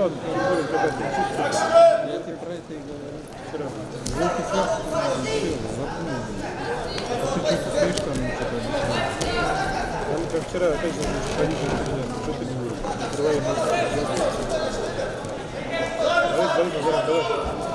Тебя чувствует. Я тебе про это и говорю. Вчера. Вот как раз все. А ты что-то стоишь там. Там, как вчера, опять же, студент, что ты не будешь? Открывай ему. Давай, давай, давай, давай.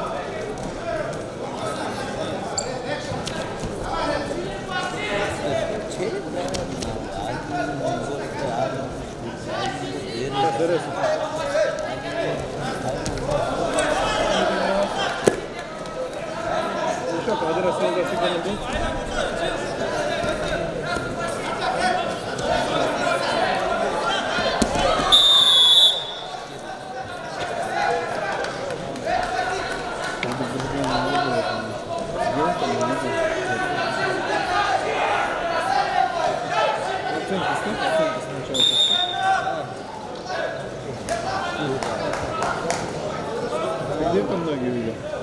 Где там ноги видел?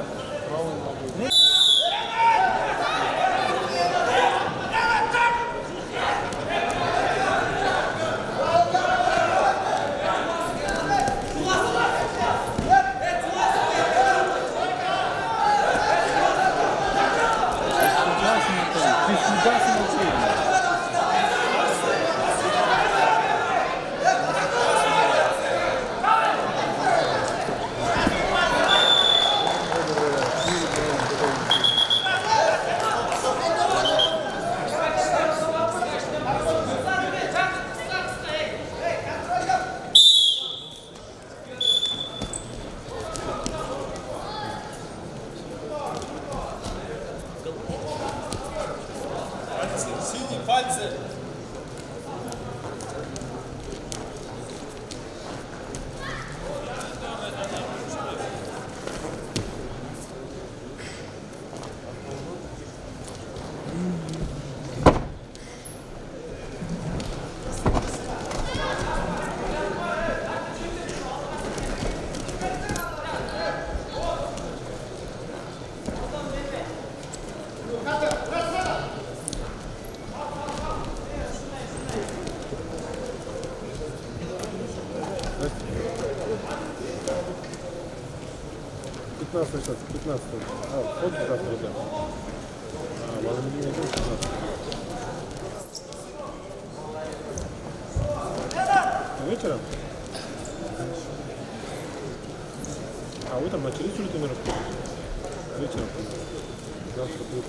Sim, faz isso. 15 сейчас, 15. А, вот как раз труда. А, ладно, не идем 15. А вечером? А вы там начали всю эту мероприятие? Вечером. Завтра будет.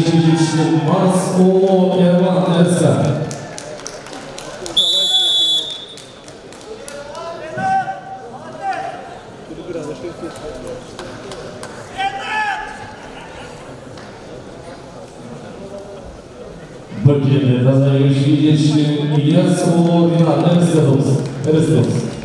Şehircisi Mars Oğlu Erman Ersen. Переиграл, а что это? Бакине Kazancı Şehircisi İlyas Oğlu Erman Ersen. Ersen.